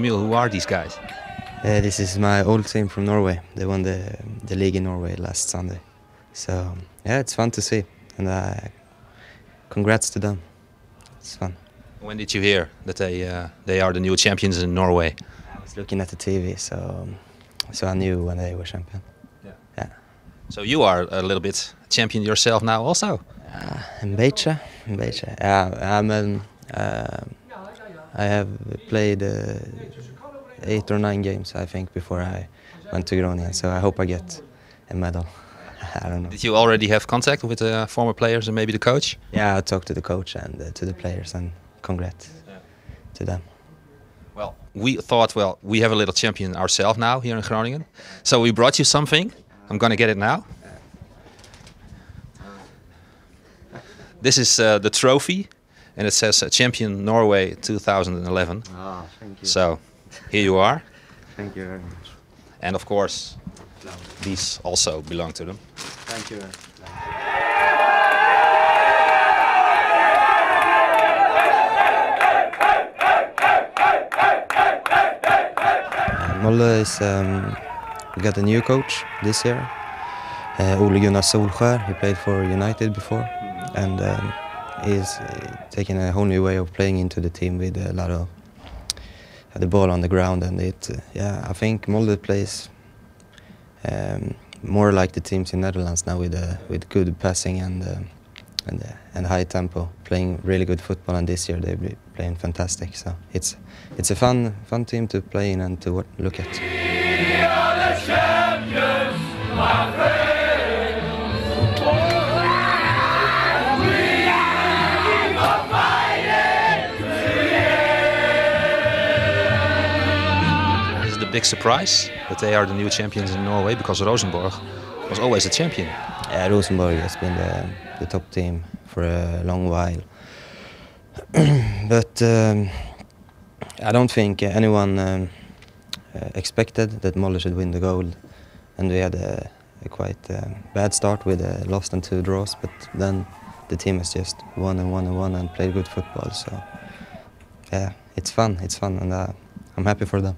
Emil, who are these guys? Uh, this is my old team from Norway. They won the the league in Norway last Sunday. So yeah, it's fun to see, and uh, congrats to them. It's fun. When did you hear that they uh, they are the new champions in Norway? I was looking at the TV, so so I knew when they were champion. yeah So you are a little bit champion yourself now, also. Uh, in Beche. Yeah, I'm. Um, uh, I have played uh, eight or nine games, I think, before I went to Groningen. So I hope I get a medal. I don't know. Did you already have contact with the former players and maybe the coach? Yeah, I talked to the coach and uh, to the players, and congrats to them. Well, we thought, well, we have a little champion ourselves now here in Groningen. So we brought you something. I'm going to get it now. This is uh, the trophy, and it says uh, Champion Norway 2011. Ah, thank you. So here you are. Thank you very much. And of course, these also belong to them. Thank you. Molde is um, we got a new coach this year. Uh, Ole Gunnar Solskjaer. He played for United before, and um, he's uh, taking a whole new way of playing into the team with a lot of uh, the ball on the ground. And it, uh, yeah, I think Molde plays um, more like the teams in Netherlands now with uh, with good passing and uh, and uh, and high tempo, playing really good football. And this year they're playing fantastic. So it's it's a fun fun team to play in and to look at. Big surprise that they are the new champions in Norway? Because Rosenborg was always a champion. Yeah, Rosenborg has been the, the top team for a long while. but um, I don't think anyone um, uh, expected that Molde should win the gold. And we had a, a quite uh, bad start with a loss and two draws, but then the team has just won and won and won and played good football. So yeah, it's fun, it's fun, and uh, I'm happy for them.